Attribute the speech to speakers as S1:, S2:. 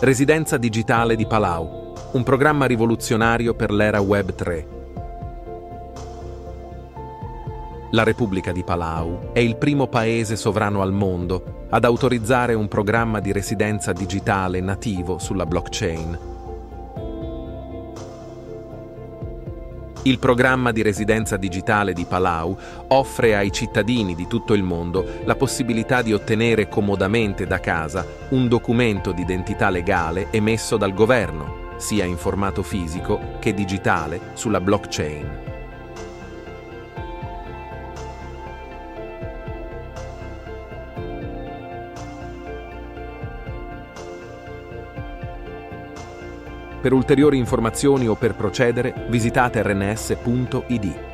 S1: Residenza digitale di Palau, un programma rivoluzionario per l'era Web 3. La Repubblica di Palau è il primo paese sovrano al mondo ad autorizzare un programma di residenza digitale nativo sulla blockchain. Il programma di residenza digitale di Palau offre ai cittadini di tutto il mondo la possibilità di ottenere comodamente da casa un documento di identità legale emesso dal governo, sia in formato fisico che digitale, sulla blockchain. Per ulteriori informazioni o per procedere visitate rns.id.